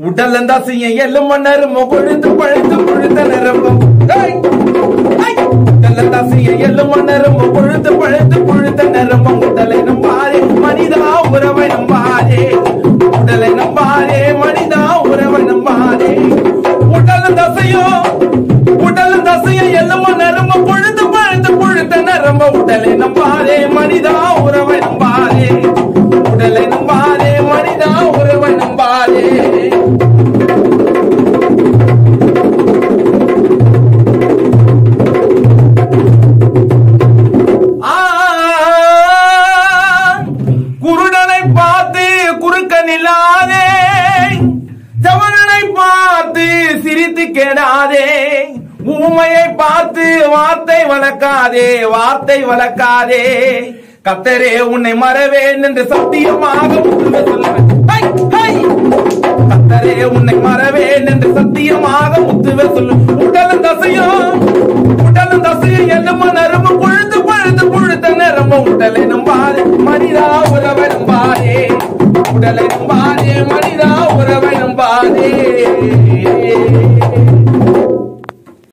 உடல் இருந்தா செய்ய எல்லும் மன்னரும் கொழுந்து பழுத்து கொழுத்த நிரம்பும் ஏய்! ஏய்! உடல் இருந்தா செய்ய எல்லும் மன்னரும் கொழுத்து பழுத்து கொழுத்த நிரம்பும் உடலை நம்பாரே மனிதா உறவை நம்பாரே உடலை நம்பாரே மனிதா உறவை நம்பாரே உடல் தசையோ உடல் தசையும் எல்லும் நரம்ப பொழுது பழுத்து பொழுத்த நிரம்ப உடலை நம்பாரே மனிதா பார்த்து குறுக்க நில்லாதே. ஜவனனை பார்த்து சிரித்து கெடாதே. ஊமையை பார்த்து வார்த்தை வளர்க்காதே வார்த்தை வளர்க்காதே. கத்தரே உன்னை மறவேன் என்று சத்தியமாக கத்தரே உன்னை மறவேன் என்று சத்தியமாக முத்துவே சொல்லு உடல் தசையும் பொழுத நரம்பு உடலை நம்பாதே மனிதா உறவை நம்பாதே. உடலை நம்பாதே மனிதா உறவை நம்பாதே.